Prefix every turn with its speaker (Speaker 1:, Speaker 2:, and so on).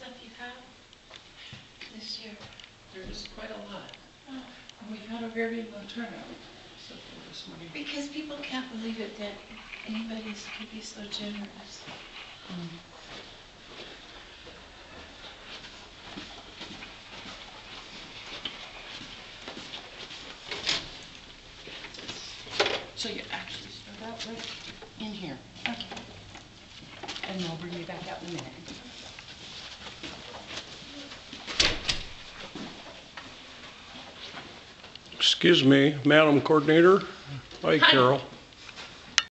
Speaker 1: stuff you've this year?
Speaker 2: There's quite a lot. Oh. And we've had a very low turnout so far this morning.
Speaker 1: Because people can't believe it that anybody could be so generous.
Speaker 2: Mm. So you actually start out right in here.
Speaker 1: Okay.
Speaker 2: And they'll bring me back out in a minute.
Speaker 3: Excuse me, Madam Coordinator. Hi. Carol.